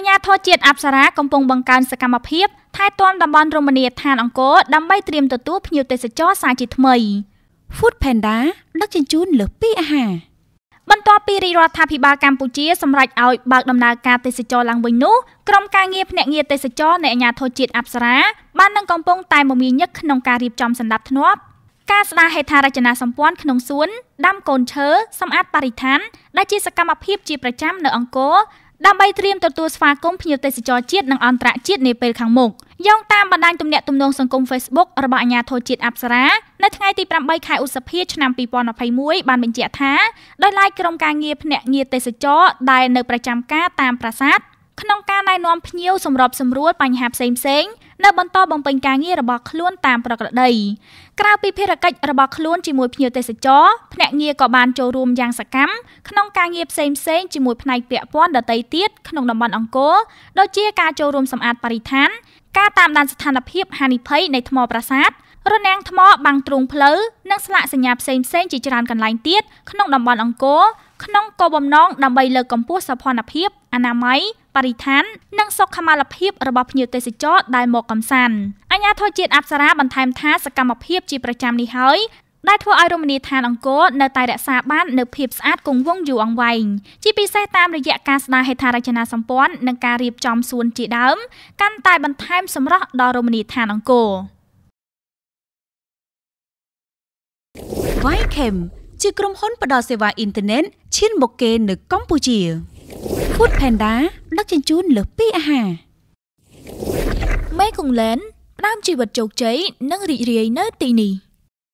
អាជ្ញាធរជាតិអប្សរាកំពុងបង្កើនសកម្មភាពថែទាំតំបន់រមណីយដ្ឋានអង្គរដើម្បីត្រៀមទទួលភ្ញៀវទេសចរសាជាថ្មី Food Panda ដឹកជញ្ជូនលើសពីអាហារបន្ទាប់ពីរាជរដ្ឋាភិបាលកម្ពុជាសម្រេចឲ្យបើកដំណើរការទេសចរឡើងវិញនោះក្រុមការងារភ្នាក់ងារទេសចរនៃអាជ្ញាធរជាតិអប្សរាបាននឹងកំពុងតែមមាញឹកក្នុងការរៀបចំសណ្ដាប់ធ្នាប់ការស្ដារហេដ្ឋារចនាសម្ព័ន្ធក្នុងសួនដាំកូនឈើសម្អាតបរិស្ថានដែលជាសកម្មភាពជាប្រចាំនៅអង្គរ ដើម្បីត្រៀមទទួលស្វាគមន៍ភ្ញៀវទេសចរជាតិនិងអន្តរជាតិនាពេលខាងមុខយោងតាមបណ្ដាញទំនាក់ទំនងសង្គម Facebook របស់អាជ្ញាធរជាតិអប្សរានៅថ្ងៃទី8ខែឧសភាឆ្នាំ2021បានបញ្ជាក់ថាដោយឡែកក្រុមការងារភ្នាក់ងារទេសចរដែលនៅប្រចាំការតាមប្រាសាទក្នុងការណែនាំភ្ញៀវសម្របសម្រួលបញ្ហាផ្សេងៗ នៅបន្តបំពេញការងាររបស់ខ្លួនតាមប្រក្រតីក្រៅពីភារកិច្ចរបស់ខ្លួនជាមួយភ្ញៀវទេសចរភ្នាក់ងារក៏បានចូលរួមយ៉ាងសកម្មក្នុងការងារផ្សេងផ្សេងជាមួយផ្នែកពាក់ព័ន្ធដទៃទៀតក្នុងតំបន់អង្គរដូចជាការចូលរួមសម្អាតបរិស្ថានការតាម ដានស្ថានភាពហានិភ័យនៃថ្មប្រាសាទរនាំងថ្មបាំងទ្រូងផ្លូវនិងស្លាកសញ្ញាផ្សេងផ្សេងជាច្រើនកន្លែងទៀតក្នុងតំបន់អង្គរក្នុងគោលបំណងដើម្បីលើកកម្ពស់សោភ័ណភាពអនាម័យបរិស្ថាន និងសុខុមាលភាពរបស់ភ្ញៀវទេសចរដែលមកកំសាន្តអាជ្ញាធរជាតិអប្សរាបន្ថែមថាសកម្មភាពជាប្រចាំនេះហើយ ដែលធ្វើឲ្យរមណីយដ្ឋានអង្គរនៅតែរក្សាបាននូវភាពស្អាតគង់វង្សយូរអង្វែងជាពិសេសតាមរយៈការស្ដារហេដ្ឋារចនាសម្ព័ន្ធនិងការរៀបចំសួនជាដើមកាន់តែបន្ថែមសម្រស់ដល់រមណីយដ្ឋានអង្គរ Vychem ជាក្រុមហ៊ុនផ្ដល់សេវាអ៊ីនធឺណិតឈានមុខគេនៅកម្ពុជា Food Panda ដឹកជញ្ជូនលើសពីអាហារមេកុងឡែនផ្ដើមជីវិតជោគជ័យនិងរីករាយនៅទីនេះ